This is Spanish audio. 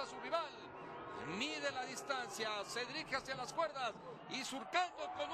a su rival. Mide la distancia, se dirige hacia las cuerdas y surcando con.